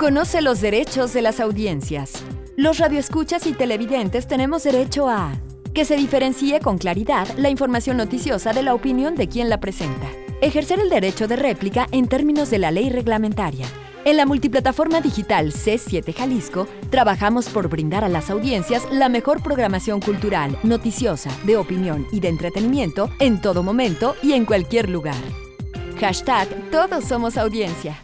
Conoce los derechos de las audiencias. Los radioescuchas y televidentes tenemos derecho a que se diferencie con claridad la información noticiosa de la opinión de quien la presenta. Ejercer el derecho de réplica en términos de la ley reglamentaria. En la multiplataforma digital C7 Jalisco, trabajamos por brindar a las audiencias la mejor programación cultural, noticiosa, de opinión y de entretenimiento en todo momento y en cualquier lugar. Hashtag Todos somos audiencia.